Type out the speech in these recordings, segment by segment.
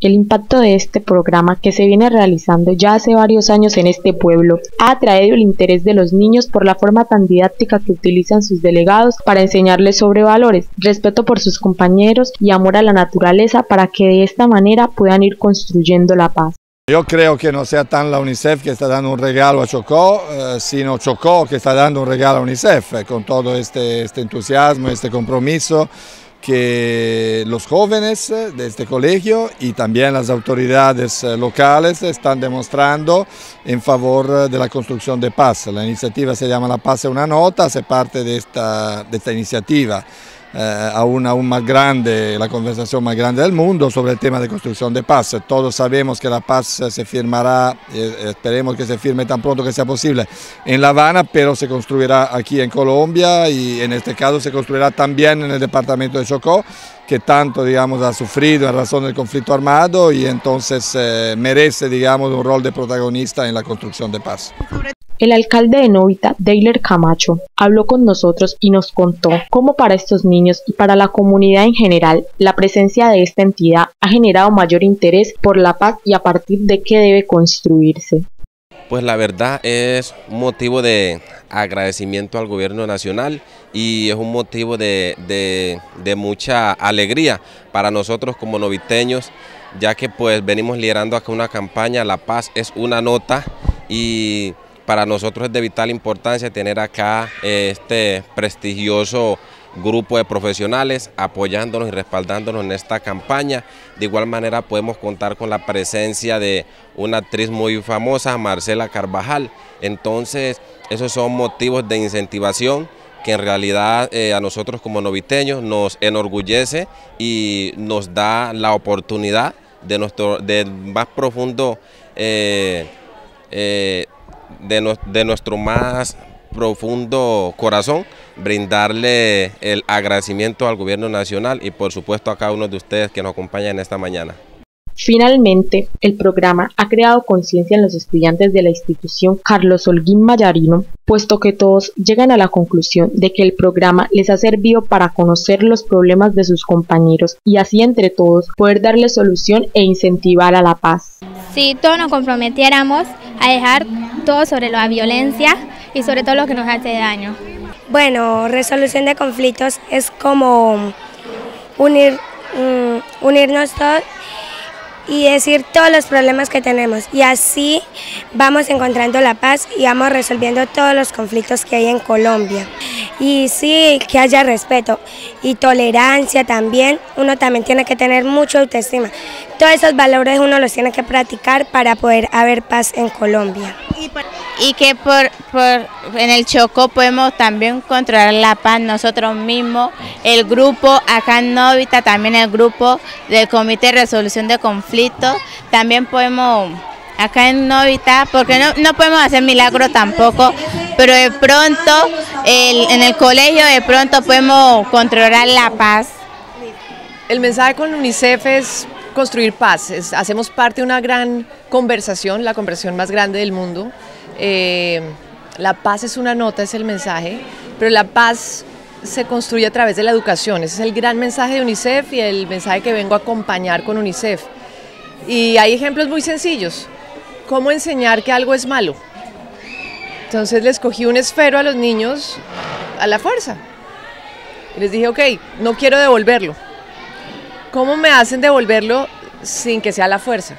El impacto de este programa que se viene realizando ya hace varios años en este pueblo ha atraído el interés de los niños por la forma tan didáctica que utilizan sus delegados para enseñarles sobre valores, respeto por sus compañeros y amor a la naturaleza para que de esta manera puedan ir construyendo la paz. Yo creo que no sea tan la UNICEF que está dando un regalo a Chocó, eh, sino Chocó que está dando un regalo a UNICEF, eh, con todo este, este entusiasmo, este compromiso que los jóvenes de este colegio y también las autoridades eh, locales están demostrando en favor de la construcción de paz. La iniciativa se llama La Paz es una nota, hace parte de esta, de esta iniciativa. Eh, aún, aún más grande, la conversación más grande del mundo sobre el tema de construcción de paz. Todos sabemos que la paz se firmará, eh, esperemos que se firme tan pronto que sea posible en La Habana, pero se construirá aquí en Colombia y en este caso se construirá también en el departamento de Chocó, que tanto digamos, ha sufrido en razón del conflicto armado y entonces eh, merece digamos, un rol de protagonista en la construcción de paz. El alcalde de Novita, Deiler Camacho, habló con nosotros y nos contó cómo para estos niños y para la comunidad en general la presencia de esta entidad ha generado mayor interés por la paz y a partir de qué debe construirse. Pues la verdad es un motivo de agradecimiento al gobierno nacional y es un motivo de, de mucha alegría para nosotros como noviteños, ya que pues venimos liderando acá una campaña, La Paz es una nota y para nosotros es de vital importancia tener acá eh, este prestigioso grupo de profesionales apoyándonos y respaldándonos en esta campaña. De igual manera podemos contar con la presencia de una actriz muy famosa, Marcela Carvajal. Entonces, esos son motivos de incentivación que en realidad eh, a nosotros como noviteños nos enorgullece y nos da la oportunidad de nuestro de más profundo eh, de, nuestro más profundo corazón, brindarle el agradecimiento al gobierno nacional y por supuesto a cada uno de ustedes que nos acompañan esta mañana. Finalmente, el programa ha creado conciencia en los estudiantes de la institución Carlos Holguín Mayarino, puesto que todos llegan a la conclusión de que el programa les ha servido para conocer los problemas de sus compañeros y así entre todos poder darle solución e incentivar a la paz. Si todos nos comprometiéramos a dejar todo sobre la violencia y sobre todo lo que nos hace daño. Bueno, resolución de conflictos es como unir, mm, unirnos todos y decir todos los problemas que tenemos y así vamos encontrando la paz y vamos resolviendo todos los conflictos que hay en Colombia. Y sí, que haya respeto y tolerancia también, uno también tiene que tener mucha autoestima. Todos esos valores uno los tiene que practicar para poder haber paz en Colombia. Y que por, por en el Chocó podemos también controlar la paz nosotros mismos, el grupo acá en Novita, también el grupo del Comité de Resolución de Conflictos, también podemos acá en Novita, porque no, no podemos hacer milagro tampoco, pero de pronto en el colegio de pronto podemos controlar la paz. El mensaje con UNICEF es construir paz, hacemos parte de una gran conversación, la conversación más grande del mundo. Eh, la paz es una nota, es el mensaje, pero la paz se construye a través de la educación. Ese es el gran mensaje de UNICEF y el mensaje que vengo a acompañar con UNICEF. Y hay ejemplos muy sencillos. ¿Cómo enseñar que algo es malo? Entonces les cogí un esfero a los niños a la fuerza. Y les dije, ok, no quiero devolverlo. ¿Cómo me hacen devolverlo sin que sea la fuerza?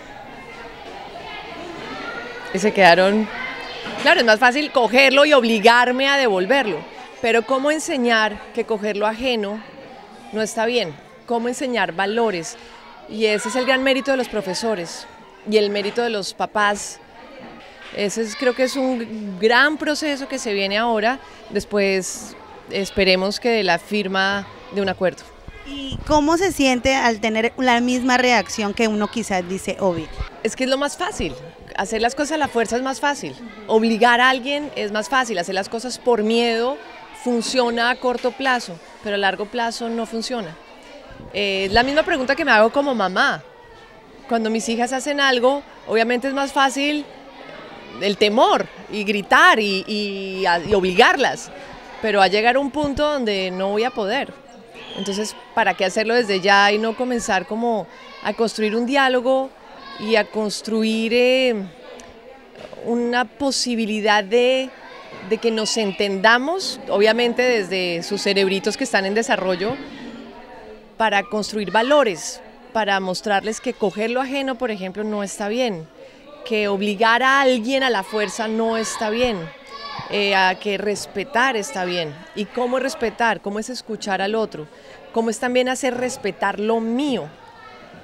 Y se quedaron, claro, es más fácil cogerlo y obligarme a devolverlo, pero ¿cómo enseñar que cogerlo ajeno no está bien? ¿Cómo enseñar valores? Y ese es el gran mérito de los profesores y el mérito de los papás ese es, creo que es un gran proceso que se viene ahora. Después esperemos que la firma de un acuerdo. ¿Y cómo se siente al tener la misma reacción que uno quizás dice obvio? Es que es lo más fácil. Hacer las cosas a la fuerza es más fácil. Obligar a alguien es más fácil. Hacer las cosas por miedo funciona a corto plazo, pero a largo plazo no funciona. Eh, es la misma pregunta que me hago como mamá. Cuando mis hijas hacen algo, obviamente es más fácil el temor y gritar y, obligarlas, pero a llegar a un punto donde no voy a poder. Entonces, ¿para qué hacerlo desde ya y no comenzar como a construir un diálogo y a construir eh, una posibilidad de, de que nos entendamos, obviamente desde sus cerebritos que están en desarrollo, para construir valores, para mostrarles que coger lo ajeno, por ejemplo, no está bien, que obligar a alguien a la fuerza no está bien, eh, a que respetar está bien. ¿Y cómo respetar? ¿Cómo es escuchar al otro? ¿Cómo es también hacer respetar lo mío?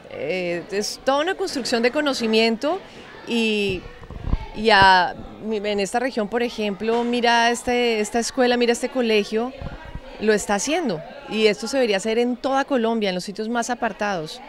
Eh, es toda una construcción de conocimiento y, y en esta región, por ejemplo, mira este, esta escuela, mira este colegio, lo está haciendo. Y esto se debería hacer en toda Colombia, en los sitios más apartados.